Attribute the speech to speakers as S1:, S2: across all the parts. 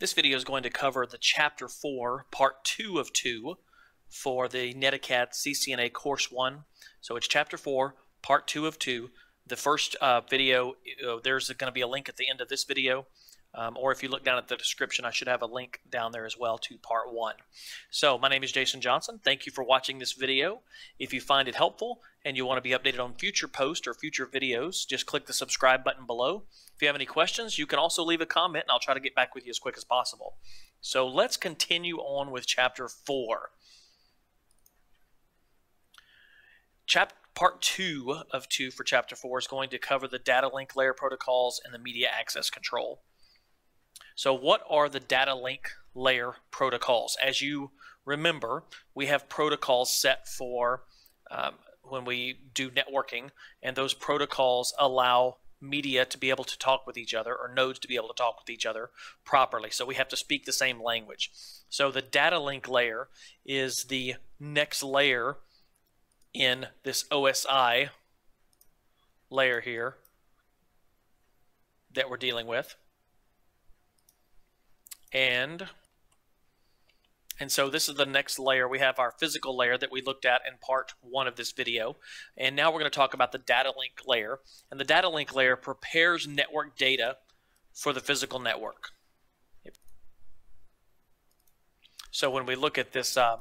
S1: This video is going to cover the Chapter 4, Part 2 of 2 for the Netacad CCNA Course 1. So it's Chapter 4, Part 2 of 2. The first uh, video, uh, there's going to be a link at the end of this video. Um, or if you look down at the description, I should have a link down there as well to part one. So my name is Jason Johnson. Thank you for watching this video. If you find it helpful and you want to be updated on future posts or future videos, just click the subscribe button below. If you have any questions, you can also leave a comment and I'll try to get back with you as quick as possible. So let's continue on with chapter four. Chapter part two of two for chapter four is going to cover the data link layer protocols and the media access control. So what are the data link layer protocols? As you remember, we have protocols set for um, when we do networking, and those protocols allow media to be able to talk with each other or nodes to be able to talk with each other properly. So we have to speak the same language. So the data link layer is the next layer in this OSI layer here that we're dealing with and and so this is the next layer. We have our physical layer that we looked at in part one of this video. And now we're going to talk about the data link layer. And the data link layer prepares network data for the physical network. So when we look at this um,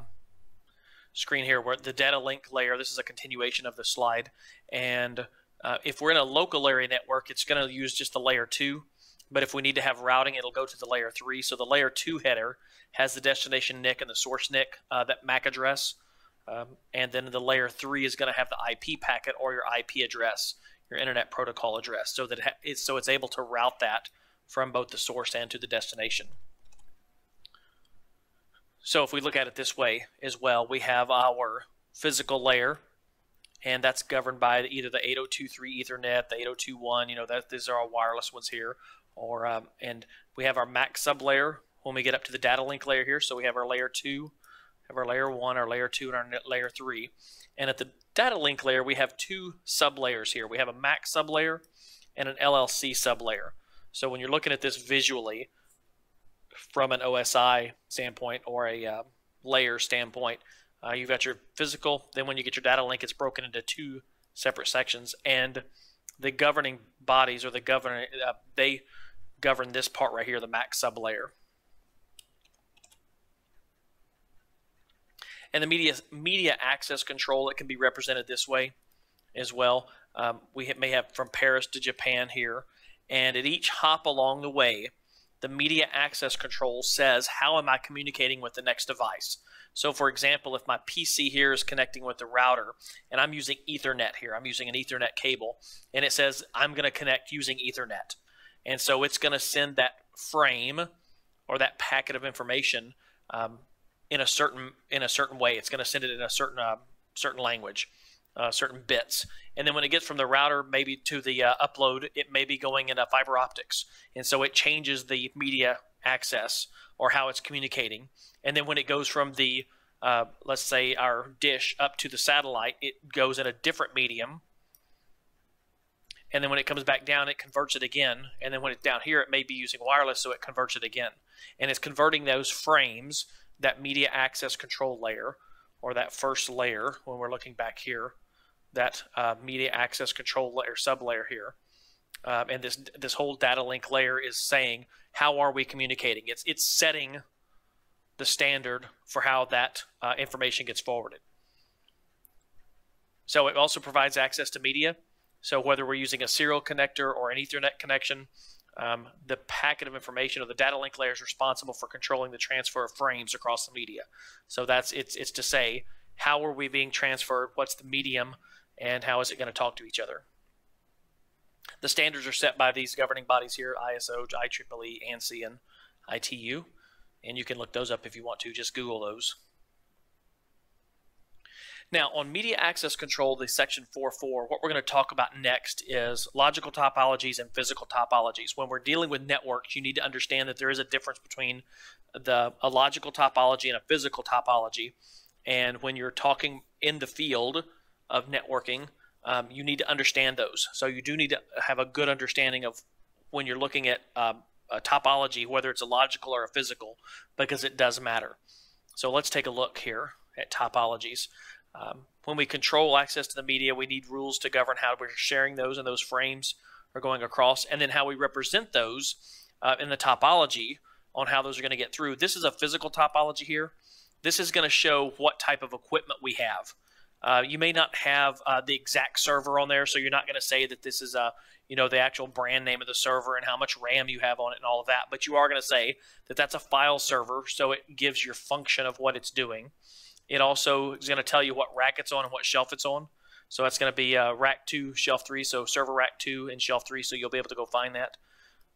S1: screen here, where the data link layer, this is a continuation of the slide. And uh, if we're in a local area network, it's going to use just the layer 2 but if we need to have routing, it'll go to the layer 3. So the layer 2 header has the destination NIC and the source NIC, uh, that MAC address. Um, and then the layer 3 is going to have the IP packet or your IP address, your Internet Protocol address, so that it's, so it's able to route that from both the source and to the destination. So if we look at it this way as well, we have our physical layer, and that's governed by either the 802.3 Ethernet, the 802.1, you know, that these are all wireless ones here, or um, and we have our MAC sublayer when we get up to the data link layer here. So we have our layer two, have our layer one, our layer two, and our layer three. And at the data link layer, we have two sublayers here. We have a MAC sublayer and an LLC sublayer. So when you're looking at this visually from an OSI standpoint or a uh, layer standpoint, uh, you've got your physical. Then when you get your data link, it's broken into two separate sections, and the governing bodies or the governing uh, they govern this part right here, the MAC sublayer. And the media media access control, it can be represented this way as well. Um, we may have from Paris to Japan here, and at each hop along the way, the media access control says, how am I communicating with the next device? So for example, if my PC here is connecting with the router and I'm using Ethernet here, I'm using an Ethernet cable, and it says I'm going to connect using Ethernet. And so it's going to send that frame or that packet of information um, in a certain in a certain way. It's going to send it in a certain uh, certain language, uh, certain bits. And then when it gets from the router maybe to the uh, upload, it may be going into fiber optics, and so it changes the media access or how it's communicating. And then when it goes from the uh, let's say our dish up to the satellite, it goes in a different medium and then when it comes back down, it converts it again. And then when it's down here, it may be using wireless, so it converts it again. And it's converting those frames, that media access control layer, or that first layer, when we're looking back here, that uh, media access control layer, sublayer here. Um, and this this whole data link layer is saying how are we communicating? It's it's setting the standard for how that uh, information gets forwarded. So it also provides access to media. So whether we're using a serial connector or an Ethernet connection, um, the packet of information or the data link layer is responsible for controlling the transfer of frames across the media. So that's it's it's to say how are we being transferred, what's the medium, and how is it going to talk to each other. The standards are set by these governing bodies here, ISO, IEEE, ANSI, and ITU. And you can look those up if you want to. Just Google those. Now, on media access control, the section 4.4, what we're going to talk about next is logical topologies and physical topologies. When we're dealing with networks, you need to understand that there is a difference between the a logical topology and a physical topology. And when you're talking in the field of networking, um, you need to understand those. So you do need to have a good understanding of when you're looking at um, a topology, whether it's a logical or a physical, because it does matter. So let's take a look here at topologies. Um, when we control access to the media, we need rules to govern how we're sharing those and those frames are going across, and then how we represent those uh, in the topology on how those are going to get through. This is a physical topology here. This is going to show what type of equipment we have. Uh, you may not have uh, the exact server on there, so you're not going to say that this is a you know the actual brand name of the server and how much RAM you have on it and all of that. But you are going to say that that's a file server, so it gives your function of what it's doing. It also is going to tell you what rack it's on and what shelf it's on. So that's going to be uh, rack 2, shelf 3, so server rack 2 and shelf 3, so you'll be able to go find that.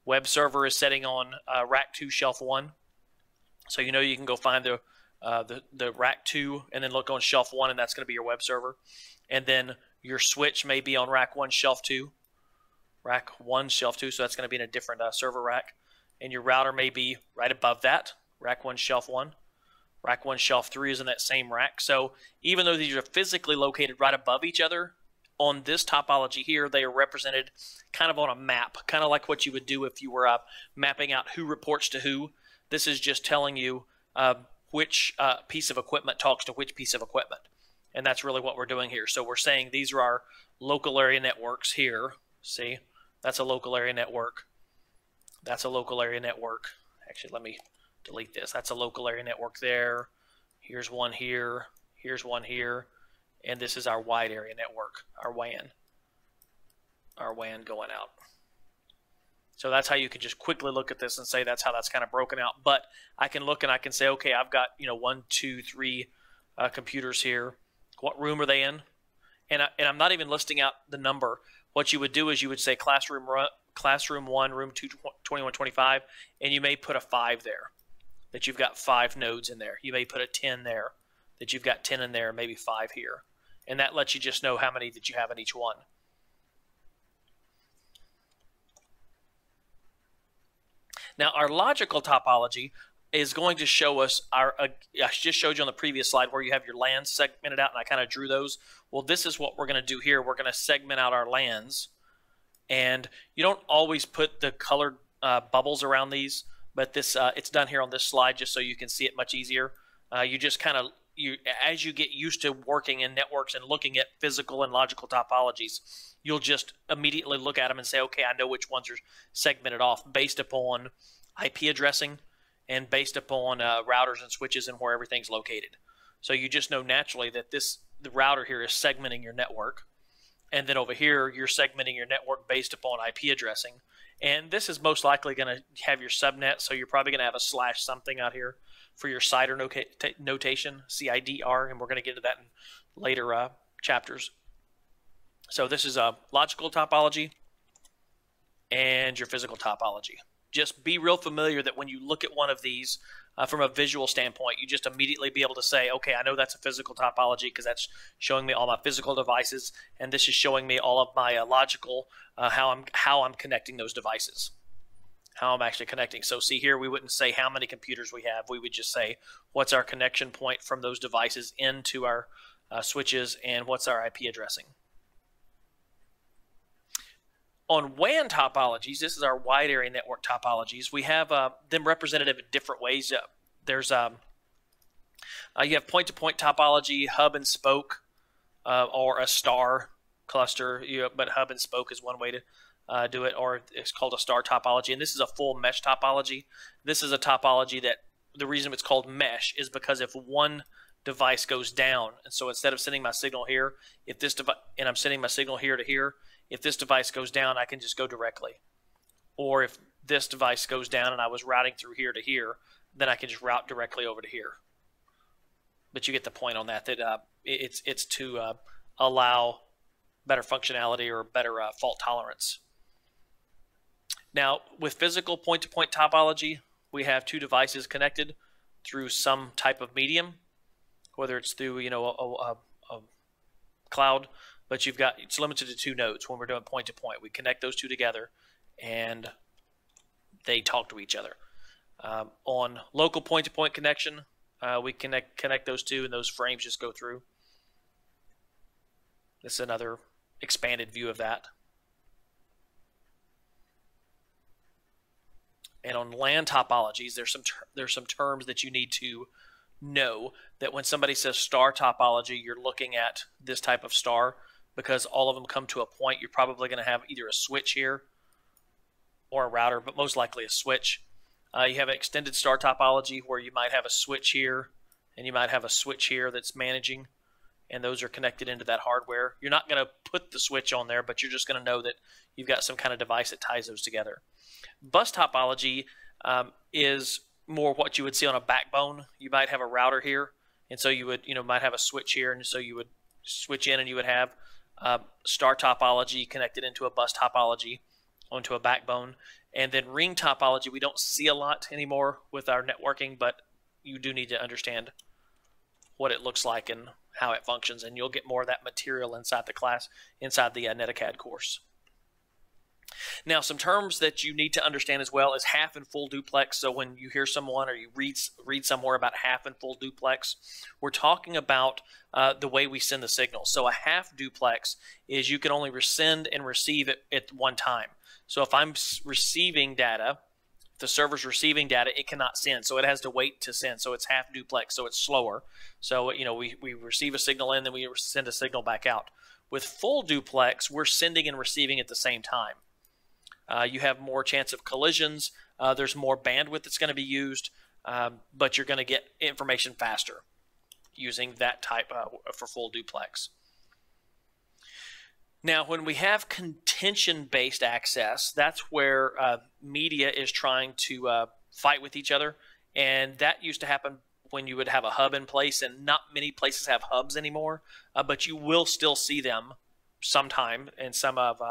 S1: Web server is setting on uh, rack 2, shelf 1. So you know you can go find the, uh, the, the rack 2 and then look on shelf 1, and that's going to be your web server. And then your switch may be on rack 1, shelf 2. Rack 1, shelf 2, so that's going to be in a different uh, server rack. And your router may be right above that, rack 1, shelf 1. Rack 1, Shelf 3 is in that same rack. So even though these are physically located right above each other, on this topology here, they are represented kind of on a map, kind of like what you would do if you were uh, mapping out who reports to who. This is just telling you uh, which uh, piece of equipment talks to which piece of equipment. And that's really what we're doing here. So we're saying these are our local area networks here. See, that's a local area network. That's a local area network. Actually, let me delete this. That's a local area network there. Here's one here. Here's one here. And this is our wide area network, our WAN. Our WAN going out. So that's how you can just quickly look at this and say that's how that's kind of broken out. But I can look and I can say, okay, I've got, you know, one, two, three uh, computers here. What room are they in? And, I, and I'm not even listing out the number. What you would do is you would say classroom classroom one, room two, 2125, and you may put a five there that you've got five nodes in there. You may put a 10 there, that you've got 10 in there, maybe five here. And that lets you just know how many that you have in each one. Now, our logical topology is going to show us our, uh, I just showed you on the previous slide where you have your LANs segmented out, and I kind of drew those. Well, this is what we're going to do here. We're going to segment out our LANs and you don't always put the colored uh, bubbles around these but this uh, it's done here on this slide just so you can see it much easier. Uh, you just kind of you as you get used to working in networks and looking at physical and logical topologies, you'll just immediately look at them and say, okay, I know which ones are segmented off based upon IP addressing and based upon uh, routers and switches and where everything's located. So you just know naturally that this the router here is segmenting your network, and then over here you're segmenting your network based upon IP addressing and this is most likely going to have your subnet, so you're probably going to have a slash something out here for your CIDR notation, CIDR, and we're going to get to that in later uh, chapters. So this is a logical topology and your physical topology. Just be real familiar that when you look at one of these, uh, from a visual standpoint, you just immediately be able to say, okay, I know that's a physical topology because that's showing me all my physical devices, and this is showing me all of my uh, logical uh, how I'm how I'm connecting those devices, how I'm actually connecting. So see here, we wouldn't say how many computers we have. We would just say what's our connection point from those devices into our uh, switches and what's our IP addressing. On WAN topologies, this is our wide area network topologies. We have uh, them representative in different ways. Uh, there's um, uh, you have point-to-point topology, hub and spoke, uh, or a star cluster. You, but hub and spoke is one way to uh, do it, or it's called a star topology. And this is a full mesh topology. This is a topology that the reason it's called mesh is because if one device goes down, and so instead of sending my signal here, if this device and I'm sending my signal here to here, if this device goes down, I can just go directly. Or if this device goes down and I was routing through here to here, then I can just route directly over to here. But you get the point on that, that uh, it's, it's to uh, allow better functionality or better uh, fault tolerance. Now, with physical point-to-point -point topology, we have two devices connected through some type of medium, whether it's through you know a, a, a cloud but you've got it's limited to two nodes when we're doing point to point. We connect those two together, and they talk to each other. Um, on local point to point connection, uh, we connect connect those two, and those frames just go through. This is another expanded view of that. and on LAN topologies, there's some there's some terms that you need to know that when somebody says star topology, you're looking at this type of star because all of them come to a point. You're probably going to have either a switch here or a router, but most likely a switch. Uh, you have an extended star topology where you might have a switch here and you might have a switch here that's managing and those are connected into that hardware. You're not going to put the switch on there, but you're just going to know that you've got some kind of device that ties those together. Bus topology um, is more what you would see on a backbone. You might have a router here, and so you would, you know, might have a switch here, and so you would switch in, and you would have uh, star topology connected into a bus topology onto a backbone, and then ring topology. We don't see a lot anymore with our networking, but you do need to understand what it looks like and how it functions, and you'll get more of that material inside the class, inside the uh, NetAcad course. Now, some terms that you need to understand as well is half and full duplex. So when you hear someone or you read read somewhere about half and full duplex, we're talking about uh, the way we send the signal. So a half duplex is you can only send and receive it at one time. So if I'm receiving data the server's receiving data, it cannot send. So it has to wait to send. So it's half duplex, so it's slower. So, you know, we, we receive a signal in, then we send a signal back out. With full duplex, we're sending and receiving at the same time. Uh, you have more chance of collisions. Uh, there's more bandwidth that's going to be used, um, but you're going to get information faster using that type uh, for full duplex. Now, when we have contention based access, that's where uh, media is trying to uh, fight with each other. And that used to happen when you would have a hub in place, and not many places have hubs anymore, uh, but you will still see them sometime. in some of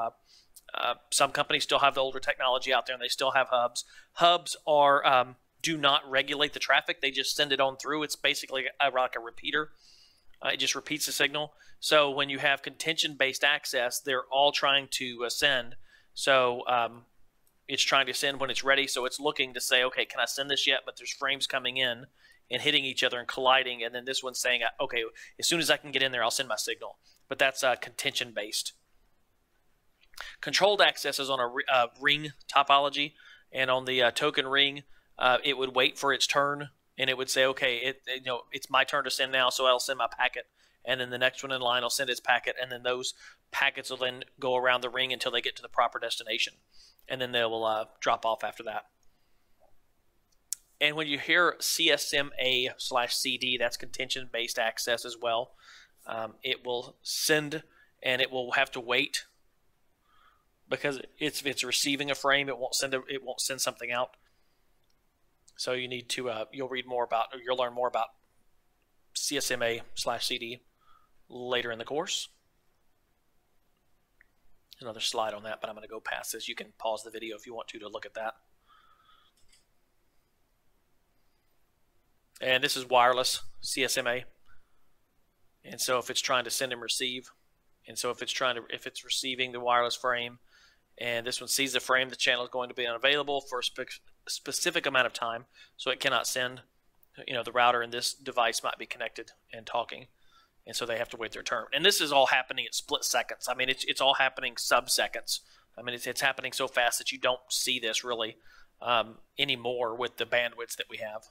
S1: uh, some companies still have the older technology out there, and they still have hubs. Hubs are um, do not regulate the traffic; they just send it on through. It's basically a, like a repeater. Uh, it just repeats the signal. So when you have contention-based access, they're all trying to send. So um, it's trying to send when it's ready. So it's looking to say, okay, can I send this yet? But there's frames coming in and hitting each other and colliding. And then this one's saying, okay, as soon as I can get in there, I'll send my signal. But that's uh, contention-based. Controlled access is on a uh, ring topology, and on the uh, token ring, uh, it would wait for its turn and it would say, okay, it, you know, it's my turn to send now, so I'll send my packet, and then the next one in line will send its packet, and then those packets will then go around the ring until they get to the proper destination, and then they will uh, drop off after that. And when you hear CSMA slash CD, that's contention based access as well. Um, it will send and it will have to wait because it's if it's receiving a frame, it won't send a, it won't send something out. So you need to uh, you'll read more about you'll learn more about CSMA slash CD later in the course. Another slide on that, but I'm going to go past this. You can pause the video if you want to to look at that. And this is wireless CSMA. And so if it's trying to send and receive, and so if it's trying to if it's receiving the wireless frame, and this one sees the frame, the channel is going to be unavailable for a spe- specific amount of time, so it cannot send. You know, the router and this device might be connected and talking, and so they have to wait their turn. And this is all happening at split seconds. I mean, it's it's all happening sub seconds. I mean, it's it's happening so fast that you don't see this really um, anymore with the bandwidths that we have.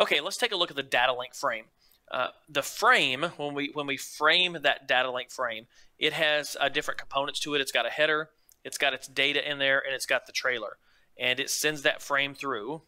S1: Okay, let's take a look at the data link frame. Uh, the frame, when we when we frame that data link frame, it has uh, different components to it. It's got a header, it's got its data in there, and it's got the trailer and it sends that frame through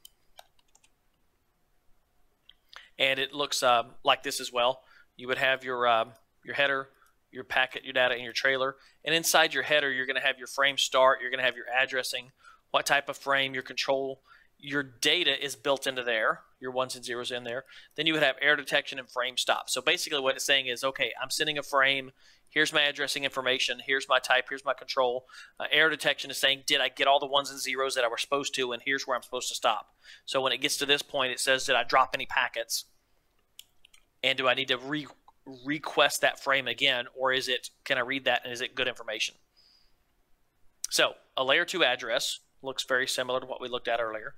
S1: and it looks uh, like this as well. You would have your uh, your header, your packet, your data, and your trailer. And inside your header, you're going to have your frame start. You're going to have your addressing, what type of frame, your control. Your data is built into there. Your ones and zeros in there. Then you would have error detection and frame stop. So basically, what it's saying is, okay, I'm sending a frame here's my addressing information, here's my type, here's my control. Uh, error detection is saying, did I get all the ones and zeros that I were supposed to, and here's where I'm supposed to stop. So when it gets to this point, it says, did I drop any packets? And do I need to re request that frame again, or is it, can I read that, and is it good information? So a layer 2 address looks very similar to what we looked at earlier.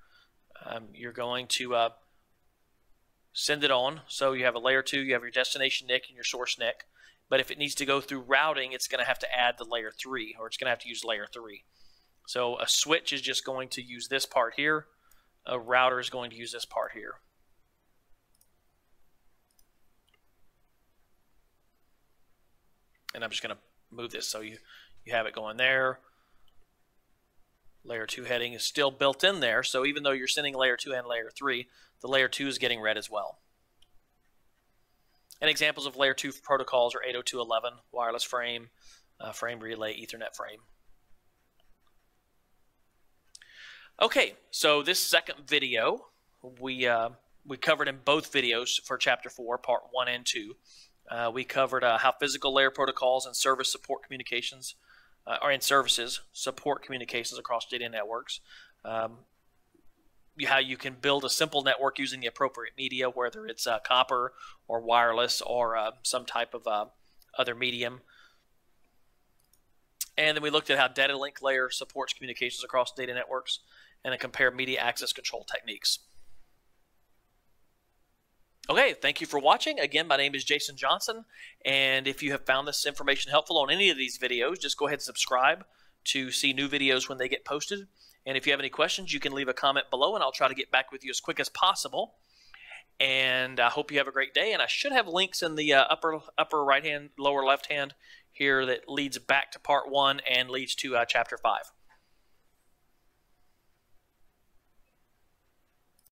S1: Um, you're going to uh, send it on. So you have a layer 2, you have your destination NIC and your source NIC. But if it needs to go through routing, it's going to have to add the layer 3, or it's going to have to use layer 3. So a switch is just going to use this part here. A router is going to use this part here. And I'm just going to move this so you, you have it going there. Layer 2 heading is still built in there, so even though you're sending layer 2 and layer 3, the layer 2 is getting read as well. And examples of layer 2 protocols are 802.11, wireless frame, uh, frame relay, Ethernet frame. Okay, so this second video we uh, we covered in both videos for chapter four, part one and two. Uh, we covered uh, how physical layer protocols and service support communications, uh, or in services support communications across data networks. Um, how you can build a simple network using the appropriate media, whether it's uh, copper or wireless or uh, some type of other medium. And then we looked at how data link layer supports communications across data networks and then compare media access control techniques. Okay, thank you for watching. Again, my name is Jason Johnson, and if you have found this information helpful on any of these videos, just go ahead and subscribe to see new videos when they get posted. And if you have any questions, you can leave a comment below, and I'll try to get back with you as quick as possible. And I hope you have a great day. And I should have links in the uh, upper upper right hand, lower left hand here that leads back to part one and leads to uh, chapter five.